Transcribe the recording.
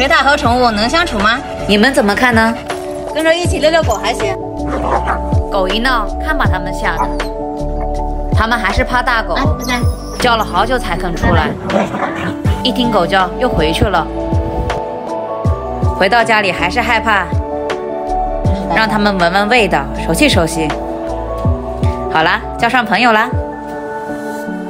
水獭和宠物能相处吗？你们怎么看呢？跟着一起遛遛狗还行。狗一闹，看把他们吓的，他们还是怕大狗，叫了好久才肯出来。一听狗叫，又回去了。回到家里还是害怕，让他们闻闻味道，熟悉熟悉。好啦，交上朋友啦。